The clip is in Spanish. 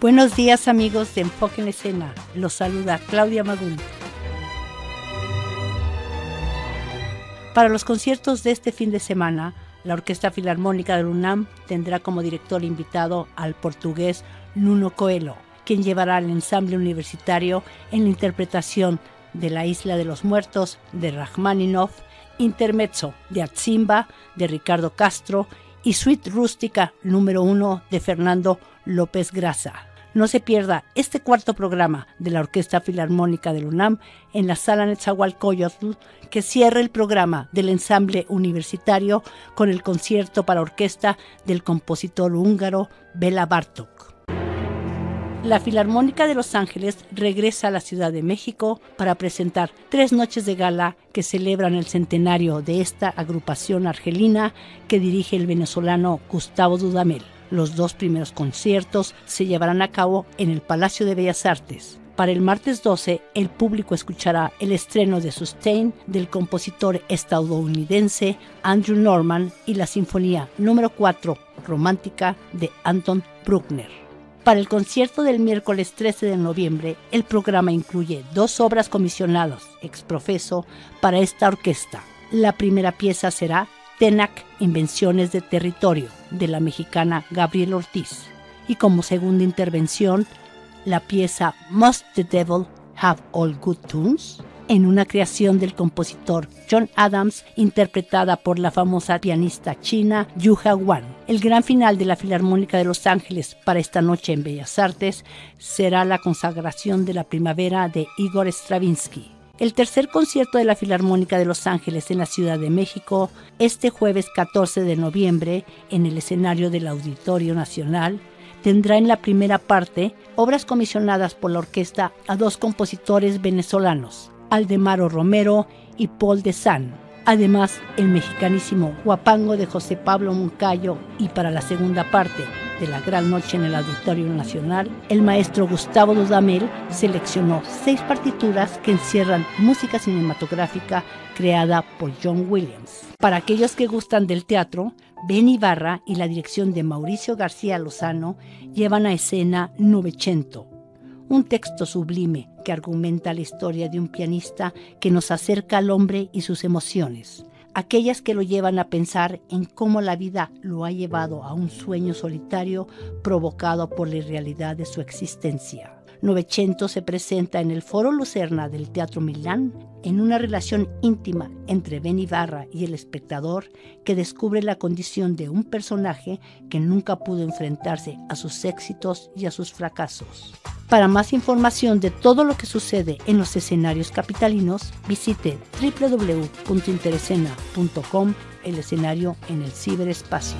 Buenos días amigos de Enfoque en Escena. Los saluda Claudia Magún. Para los conciertos de este fin de semana, la Orquesta Filarmónica de UNAM tendrá como director invitado al portugués Nuno Coelho, quien llevará al ensamble universitario en la interpretación de La Isla de los Muertos de Rachmaninoff, Intermezzo de Atzimba de Ricardo Castro y Suite Rústica número uno de Fernando López Grasa. No se pierda este cuarto programa de la Orquesta Filarmónica del UNAM en la Sala Netzahualcoyotl, que cierra el programa del ensamble universitario con el concierto para orquesta del compositor húngaro Bela Bartok. La Filarmónica de Los Ángeles regresa a la Ciudad de México para presentar tres noches de gala que celebran el centenario de esta agrupación argelina que dirige el venezolano Gustavo Dudamel. Los dos primeros conciertos se llevarán a cabo en el Palacio de Bellas Artes. Para el martes 12, el público escuchará el estreno de Sustain del compositor estadounidense Andrew Norman y la Sinfonía número 4 romántica de Anton Bruckner. Para el concierto del miércoles 13 de noviembre, el programa incluye dos obras comisionadas ex profeso para esta orquesta. La primera pieza será Tenac, Invenciones de Territorio, de la mexicana Gabriel Ortiz. Y como segunda intervención, la pieza Must the Devil Have All Good Tunes, en una creación del compositor John Adams, interpretada por la famosa pianista china Yu Wan. El gran final de la Filarmónica de Los Ángeles para esta noche en Bellas Artes será la consagración de la primavera de Igor Stravinsky. El tercer concierto de la Filarmónica de Los Ángeles en la Ciudad de México, este jueves 14 de noviembre, en el escenario del Auditorio Nacional, tendrá en la primera parte obras comisionadas por la orquesta a dos compositores venezolanos, Aldemaro Romero y Paul de San. Además, el mexicanísimo Guapango de José Pablo Moncayo y para la segunda parte de la Gran Noche en el Auditorio Nacional, el maestro Gustavo Dudamel seleccionó seis partituras que encierran música cinematográfica creada por John Williams. Para aquellos que gustan del teatro, Ben Ibarra y la dirección de Mauricio García Lozano llevan a escena Novecento, un texto sublime que argumenta la historia de un pianista que nos acerca al hombre y sus emociones, aquellas que lo llevan a pensar en cómo la vida lo ha llevado a un sueño solitario provocado por la irrealidad de su existencia. Novecento se presenta en el Foro Lucerna del Teatro Milán en una relación íntima entre Ben Ibarra y el espectador que descubre la condición de un personaje que nunca pudo enfrentarse a sus éxitos y a sus fracasos. Para más información de todo lo que sucede en los escenarios capitalinos, visite www.interesena.com, el escenario en el ciberespacio.